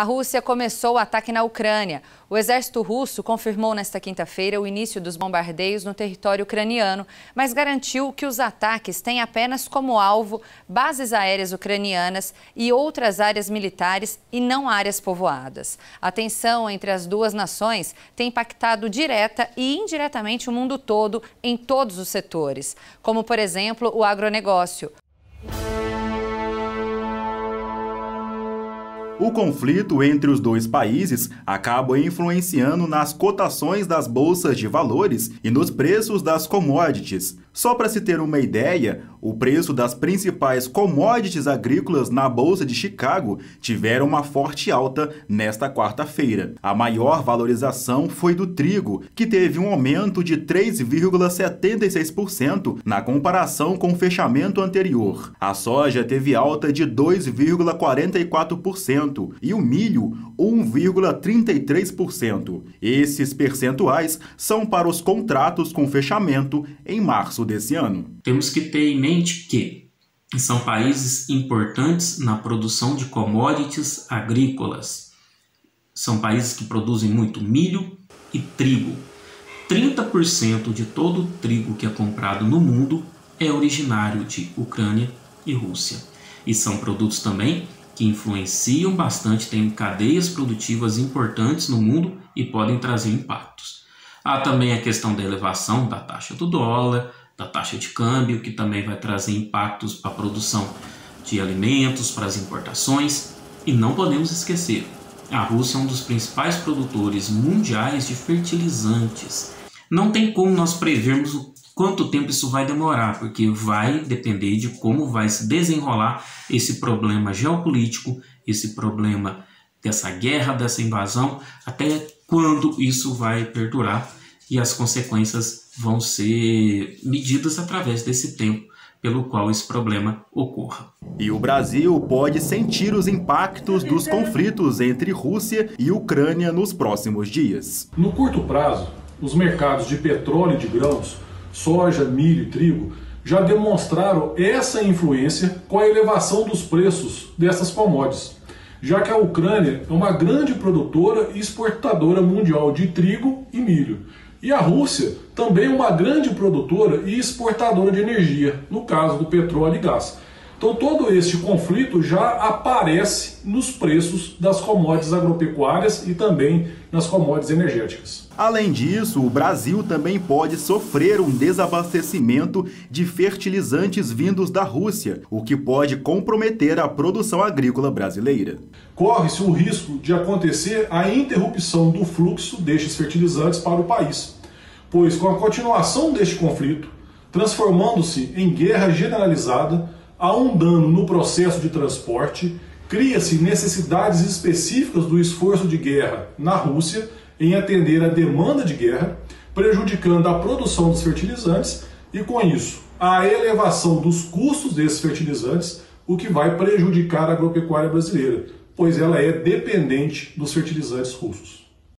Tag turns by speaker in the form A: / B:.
A: A Rússia começou o ataque na Ucrânia. O exército russo confirmou nesta quinta-feira o início dos bombardeios no território ucraniano, mas garantiu que os ataques têm apenas como alvo bases aéreas ucranianas e outras áreas militares e não áreas povoadas. A tensão entre as duas nações tem impactado direta e indiretamente o mundo todo em todos os setores, como, por exemplo, o agronegócio.
B: O conflito entre os dois países acaba influenciando nas cotações das bolsas de valores e nos preços das commodities. Só para se ter uma ideia, o preço das principais commodities agrícolas na Bolsa de Chicago tiveram uma forte alta nesta quarta-feira. A maior valorização foi do trigo, que teve um aumento de 3,76% na comparação com o fechamento anterior. A soja teve alta de 2,44% e o milho 1,33%. Esses percentuais são para os contratos com fechamento em março desse ano.
C: Temos que ter em mente que são países importantes na produção de commodities agrícolas. São países que produzem muito milho e trigo. 30% de todo o trigo que é comprado no mundo é originário de Ucrânia e Rússia. E são produtos também que influenciam bastante, têm cadeias produtivas importantes no mundo e podem trazer impactos. Há também a questão da elevação da taxa do dólar, da taxa de câmbio, que também vai trazer impactos para a produção de alimentos, para as importações. E não podemos esquecer, a Rússia é um dos principais produtores mundiais de fertilizantes. Não tem como nós prevermos o quanto tempo isso vai demorar, porque vai depender de como vai se desenrolar esse problema geopolítico, esse problema dessa guerra, dessa invasão, até quando isso vai perdurar e as consequências vão ser medidas através desse tempo pelo qual esse problema ocorra.
B: E o Brasil pode sentir os impactos dos conflitos entre Rússia e Ucrânia nos próximos dias.
D: No curto prazo, os mercados de petróleo e de grãos, soja, milho e trigo já demonstraram essa influência com a elevação dos preços dessas commodities, já que a Ucrânia é uma grande produtora e exportadora mundial de trigo e milho e a Rússia também é uma grande produtora e exportadora de energia, no caso do petróleo e gás. Então todo este conflito já aparece nos preços das commodities agropecuárias e também nas commodities energéticas.
B: Além disso, o Brasil também pode sofrer um desabastecimento de fertilizantes vindos da Rússia, o que pode comprometer a produção agrícola brasileira.
D: Corre-se o risco de acontecer a interrupção do fluxo destes fertilizantes para o país, pois com a continuação deste conflito, transformando-se em guerra generalizada, há um dano no processo de transporte, cria-se necessidades específicas do esforço de guerra na Rússia em atender a demanda de guerra, prejudicando a produção dos fertilizantes e, com isso, a elevação dos custos desses fertilizantes, o que vai prejudicar a agropecuária brasileira, pois ela é dependente dos fertilizantes russos.